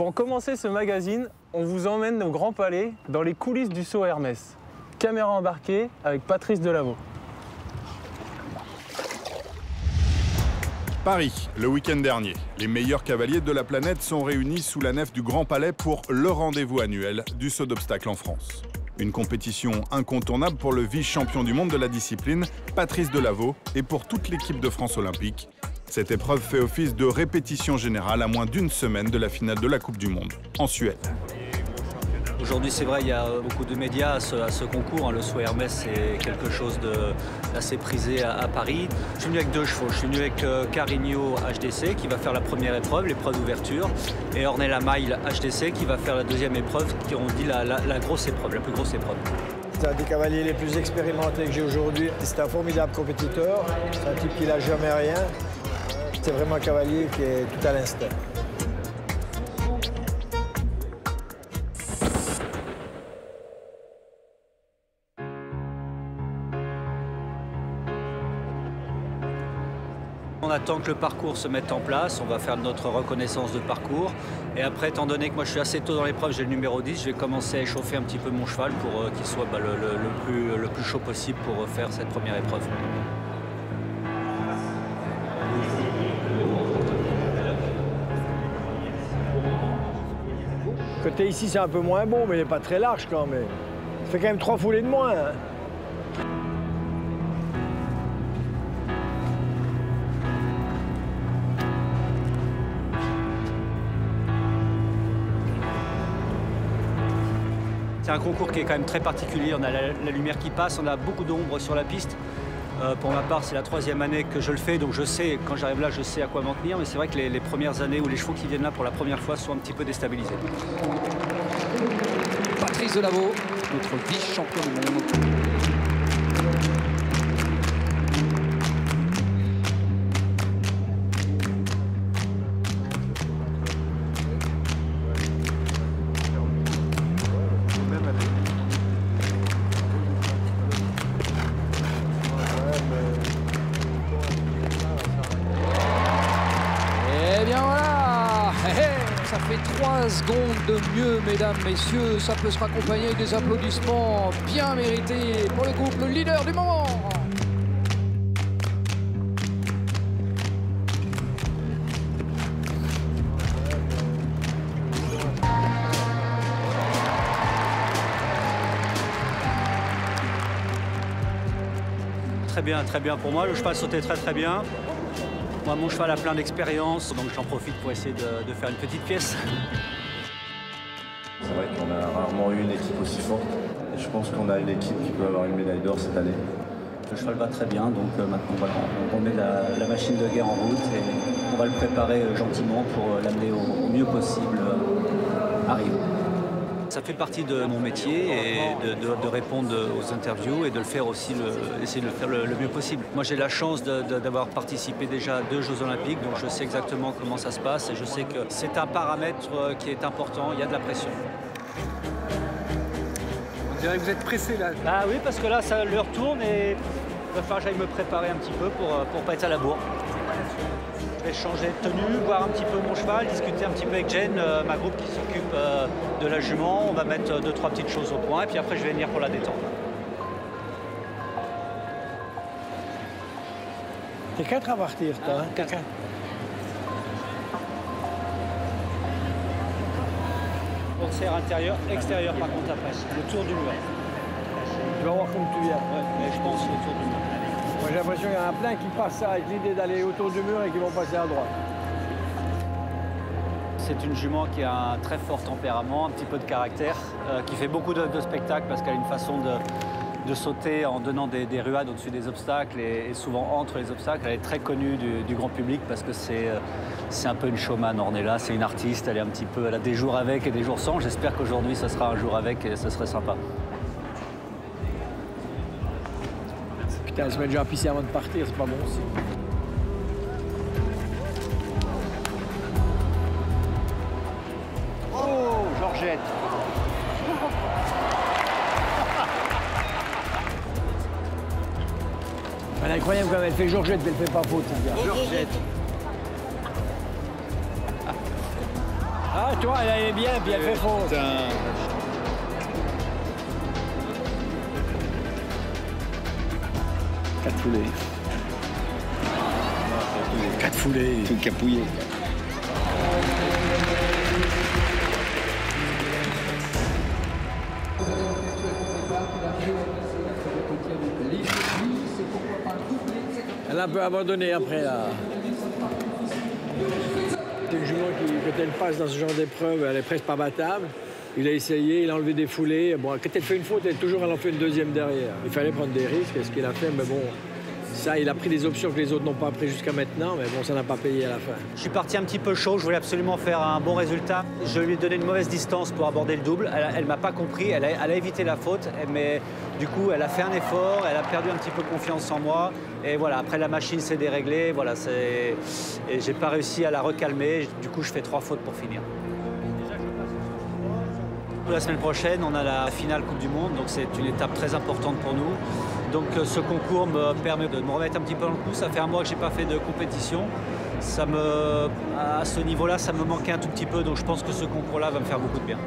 Pour commencer ce magazine, on vous emmène au Grand Palais, dans les coulisses du saut Hermès. Caméra embarquée avec Patrice Delaveau. Paris, le week-end dernier. Les meilleurs cavaliers de la planète sont réunis sous la nef du Grand Palais pour le rendez-vous annuel du saut d'obstacle en France. Une compétition incontournable pour le vice-champion du monde de la discipline, Patrice Delaveau, et pour toute l'équipe de France olympique. Cette épreuve fait office de répétition générale à moins d'une semaine de la finale de la Coupe du Monde, en Suède. Aujourd'hui, c'est vrai, il y a beaucoup de médias à ce, concours. Hein. Le saut Hermès, c'est quelque chose d'assez prisé à, Paris. Je suis venu avec deux chevaux. Je suis venu avec euh, Carigno HDC qui va faire la première épreuve, l'épreuve d'ouverture, et Ornella Maille HDC qui va faire la deuxième épreuve, qui on dit la, la grosse épreuve, la plus grosse épreuve. C'est un des cavaliers les plus expérimentés que j'ai aujourd'hui. C'est un formidable compétiteur. C'est un type qui n'a jamais rien. C'est vraiment un cavalier qui est tout à l'instinct. On attend que le parcours se mette en place, on va faire notre reconnaissance de parcours. Et après, étant donné que moi je suis assez tôt dans l'épreuve, j'ai le numéro 10, je vais commencer à échauffer un petit peu mon cheval pour euh, qu'il soit bah, le, plus, chaud possible pour euh, faire cette première épreuve. Côté ici, c'est un peu moins bon, mais il n'est pas très large quand même. Ça fait quand même trois foulées de moins. Hein. C'est un concours qui est quand même très particulier. On a la, lumière qui passe, on a beaucoup d'ombre sur la piste. Euh, pour ma part, c'est la troisième année que je le fais, donc je sais, quand j'arrive là, je sais à quoi m'en tenir. Mais c'est vrai que les, premières années où les chevaux qui viennent là pour la première fois sont un petit peu déstabilisés. Patrice Delaveau, notre vice-champion du monde. Secondes de mieux, mesdames, messieurs. Ça peut se raccompagner des applaudissements bien mérités pour le groupe, le leader du moment. Très bien, très bien pour moi. Le cheval sautait très très bien. Moi, mon cheval a plein d'expérience, donc j'en profite pour essayer de, faire une petite pièce. C'est vrai qu'on a rarement eu une équipe aussi forte. Et je pense qu'on a une équipe qui peut avoir une médaille d'or cette année. Le cheval va très bien, donc euh, maintenant on met la, machine de guerre en route et on va le préparer euh, gentiment pour euh, l'amener au, mieux possible à Rio. Ça fait partie de mon métier et de, répondre aux interviews et de le faire aussi, essayer de le faire le, mieux possible. Moi j'ai la chance d'avoir participé déjà à deux Jeux Olympiques, donc je sais exactement comment ça se passe et je sais que c'est un paramètre euh, qui est important, il y a de la pression. On dirait que vous êtes pressé là. Ah oui, parce que là, ça leur tourne et il va falloir que j'aille me préparer un petit peu pour ne euh, pas être à la bourre. Je vais changer de tenue, voir un petit peu mon cheval, discuter un petit peu avec Jen, euh, ma groupe qui s'occupe euh, de la jument. On va mettre euh, deux, trois petites choses au point et puis après je vais venir pour la détente. T'es quatre à partir, toi, hein, quatre. On sert intérieur, extérieur par contre après, le tour du mur. Tu vas voir comme tu viens. Ouais, mais je pense le tour du mur. Moi j'ai l'impression qu'il y en a plein qui passent avec l'idée d'aller autour du mur et qui vont passer à droite. C'est une jument qui a un très fort tempérament, un petit peu de caractère, euh, qui fait beaucoup de, spectacles parce qu'elle a une façon de, sauter en donnant des, ruades au-dessus des obstacles et, souvent entre les obstacles. Elle est très connue du, grand public parce que euh, c'est un peu une showman, Ornella. C'est une artiste, elle, est un petit peu, a des jours avec et des jours sans. J'espère qu'aujourd'hui, ce sera un jour avec et ce serait sympa. Putain, elle se met déjà à pisser avant de partir, c'est pas bon aussi. Oh, Georgette Elle est incroyable quand même, elle fait Georgette, mais elle fait pas faute, gars. Georgette Ah, toi, elle est bien, puis elle fait faute. Quatre foulées. Quatre foulées. Tout capouillé. Elle a un peu abandonné après, là. C'est une jument qui, quand elle passe dans ce genre d'épreuve, elle est presque pas battable. Il a essayé, il a enlevé des foulées. Bon, quand elle fait une faute, elle toujours en fait une deuxième derrière. Il fallait prendre des risques, ce qu'il a fait, mais bon, ça, il a pris des options que les autres n'ont pas pris jusqu'à maintenant, mais bon, ça n'a pas payé à la fin. Je suis parti un petit peu chaud, je voulais absolument faire un bon résultat. Je lui ai donné une mauvaise distance pour aborder le double. Elle, ne m'a pas compris, elle a, elle a, évité la faute, mais du coup, elle a fait un effort, elle a perdu un petit peu confiance en moi. Et voilà, après la machine s'est déréglée, voilà, et j'ai pas réussi à la recalmer. Du coup, je fais trois fautes pour finir. La semaine prochaine, on a la finale Coupe du Monde, donc c'est une étape très importante pour nous. Donc euh, ce concours me permet de me remettre un petit peu dans le coup. Ça fait un mois que je n'ai pas fait de compétition. Ça me, à ce niveau-là, ça me manquait un tout petit peu, donc je pense que ce concours-là va me faire beaucoup de bien.